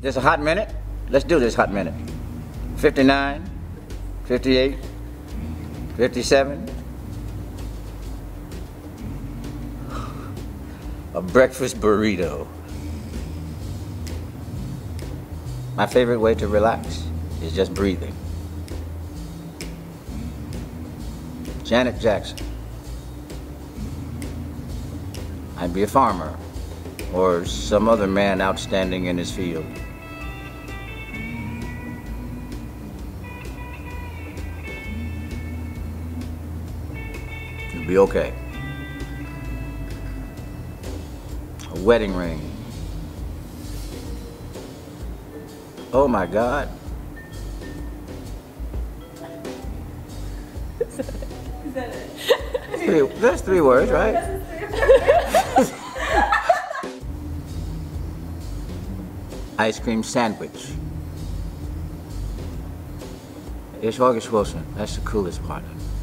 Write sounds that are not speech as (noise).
This a hot minute? Let's do this hot minute. 59, 58, 57. (sighs) A breakfast burrito. My favorite way to relax is just breathing. Janet Jackson. I'd be a farmer or some other man outstanding in his field. You'll be okay. A wedding ring. Oh my God. Is that it? Three, that's three words, right? Ice cream sandwich. It's August Wilson. That's the coolest part of it.